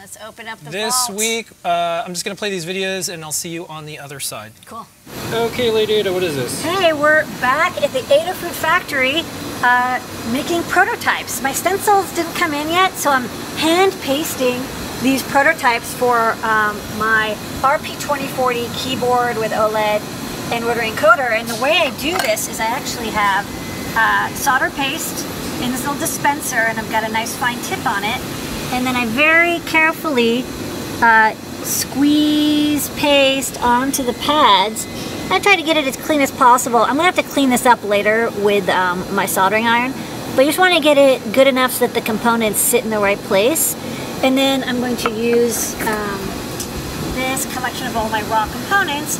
Let's open up the This vault. week, uh, I'm just going to play these videos and I'll see you on the other side. Cool. Okay, Lady Ada, what is this? Hey, we're back at the Adafruit factory uh, making prototypes. My stencils didn't come in yet, so I'm hand pasting these prototypes for um, my RP2040 keyboard with OLED and rotary encoder. And the way I do this is I actually have uh, solder paste in this little dispenser and I've got a nice fine tip on it. And then I very carefully uh, squeeze paste onto the pads. I try to get it as clean as possible. I'm gonna have to clean this up later with um, my soldering iron, but you just wanna get it good enough so that the components sit in the right place. And then I'm going to use um, this collection of all my raw components,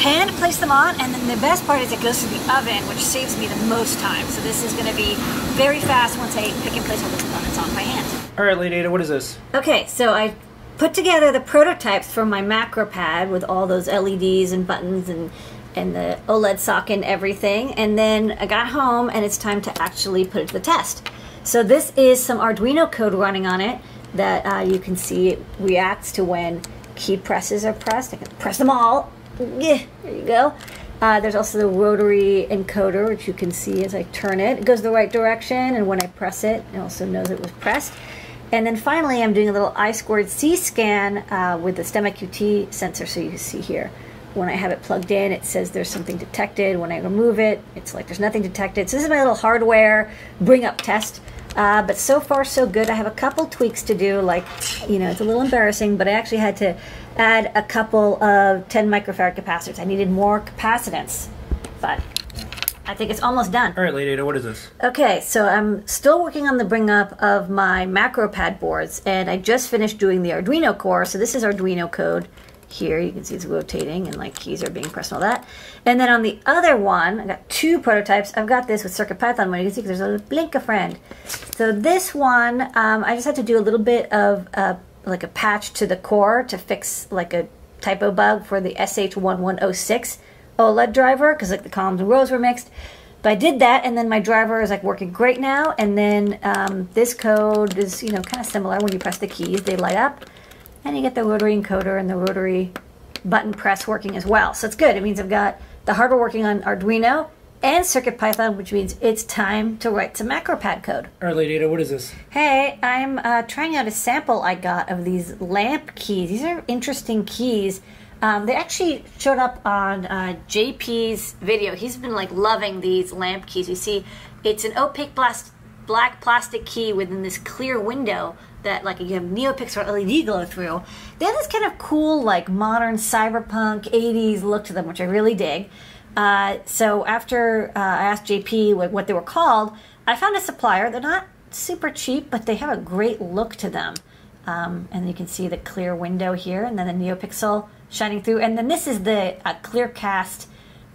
hand place them on, and then the best part is it goes to the oven, which saves me the most time. So this is gonna be very fast once I pick and place all the components on by hand. All right, Lady Ada, what is this? Okay, so I put together the prototypes for my macro pad with all those LEDs and buttons and and the OLED socket and everything. And then I got home and it's time to actually put it to the test. So this is some Arduino code running on it that uh, you can see it reacts to when key presses are pressed. I can press them all. Yeah, there you go. Uh, there's also the rotary encoder, which you can see as I turn it. It goes the right direction, and when I press it, it also knows it was pressed. And then finally, I'm doing a little I squared C scan uh, with the STEMMA QT sensor, so you can see here. When I have it plugged in, it says there's something detected. When I remove it, it's like there's nothing detected. So this is my little hardware bring up test. Uh, but so far, so good. I have a couple tweaks to do, like, you know, it's a little embarrassing, but I actually had to add a couple of 10 microfarad capacitors. I needed more capacitance, but I think it's almost done. All right, Lady Ada, what is this? Okay, so I'm still working on the bring up of my macro pad boards, and I just finished doing the Arduino core. So this is Arduino code here. You can see it's rotating and like keys are being pressed and all that. And then on the other one, I got two prototypes. I've got this with CircuitPython. One. You can see there's a Blinka friend. So this one, um, I just had to do a little bit of uh, like a patch to the core to fix like a typo bug for the SH1106 OLED driver because like the columns and rows were mixed. But I did that, and then my driver is like working great now. And then um, this code is you know kind of similar. When you press the keys, they light up, and you get the rotary encoder and the rotary button press working as well. So it's good. It means I've got the hardware working on Arduino and CircuitPython, which means it's time to write some MacroPad code. All right, Lady Ada, what is this? Hey, I'm uh, trying out a sample I got of these lamp keys. These are interesting keys. Um, they actually showed up on uh, JP's video. He's been like loving these lamp keys. You see, it's an opaque blast, black plastic key within this clear window that like you have NeoPixel LED glow through. They have this kind of cool like modern cyberpunk 80s look to them, which I really dig. Uh, so after uh, I asked JP what, what they were called, I found a supplier. They're not super cheap, but they have a great look to them. Um, and you can see the clear window here, and then the NeoPixel shining through. And then this is the uh, ClearCast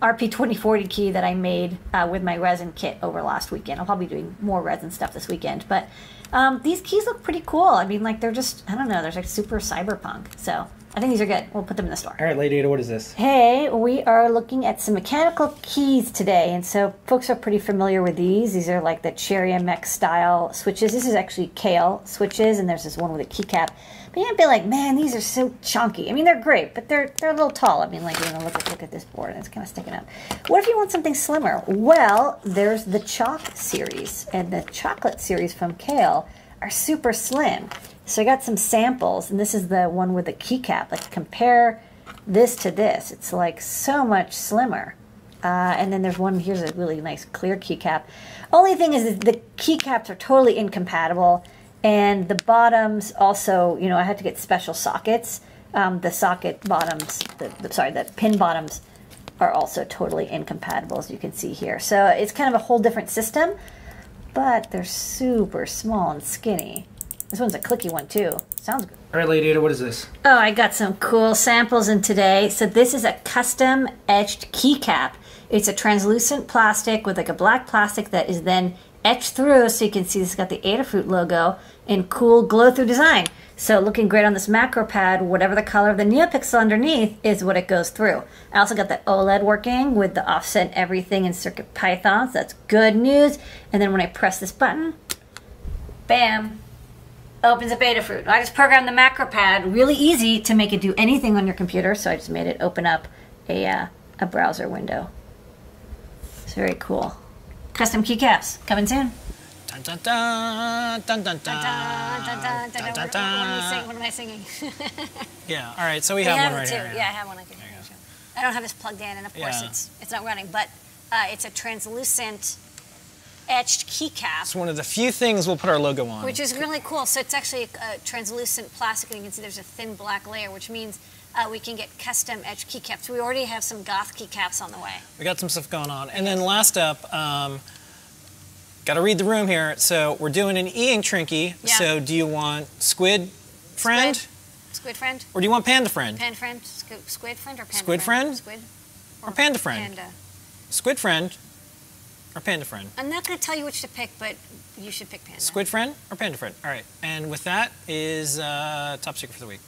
RP2040 key that I made uh, with my resin kit over last weekend. I'll probably be doing more resin stuff this weekend, but um, these keys look pretty cool. I mean, like they're just I don't know, they're like super cyberpunk. So I think these are good. We'll put them in the store. All right, Lady Ada, what is this? Hey, we are looking at some mechanical keys today, and so folks are pretty familiar with these. These are like the Cherry MX style switches. This is actually Kailh switches, and there's this one with a keycap. But you might be like, man, these are so chunky. I mean, they're great, but they're they're a little tall. I mean, like you know, look at look at this board, and it's kind of sticking up. What if you want something slimmer? Well, there's the Choc series, and the chocolate series from Kailh are super slim. So I got some samples, and this is the one with the keycap. Like compare this to this. It's like so much slimmer. Uh, and then there's one, here's a really nice clear keycap. Only thing is the keycaps are totally incompatible. And the bottoms also, you know, I had to get special sockets. Um, the socket bottoms, the, the, sorry, the pin bottoms are also totally incompatible, as you can see here. So it's kind of a whole different system, but they're super small and skinny. This one's a clicky one too. Sounds good. All right, Lady Ada, what is this? Oh, I got some cool samples in today. So this is a custom etched keycap. It's a translucent plastic with like a black plastic that is then etched through so you can see it's got the Adafruit logo in cool glow through design. So looking great on this macro pad, whatever the color of the NeoPixel underneath is what it goes through. I also got the OLED working with the offset and everything in CircuitPython, so that's good news. And then when I press this button, bam, opens a Betafruit. I just programmed the macro pad really easy to make it do anything on your computer. So I just made it open up a, uh, a browser window. It's very cool. Custom keycaps coming soon. Dun dun dun dun dun dun Dun, What, am I dun. sing- what am I singing? Yeah. All right. So we have one right here. Yeah, I have one. I can show. I don't have this plugged in, and of course it's it's not running. But uh, it's a translucent etched keycap, It's one of the few things we'll put our logo on. which is really cool. So it's actually a, translucent plastic, and you can see there's a thin black layer, which means uh, we can get custom etched keycaps. We already have some goth keycaps on the way. We got some stuff going on. And then last up, um, got to read the room here. So we're doing an e-ink Trinkey. Yeah. So do you want Squid Friend Squid? Squid friend, or do you want Panda Friend? Panda friend, squid, friend, or panda Squid friend? Squid Or Panda friend? Panda. Squid Friend or Panda Friend? I'm not going to tell you which to pick, but you should pick panda. Squid Friend or Panda Friend? All right. And with that is uh, top secret for the week.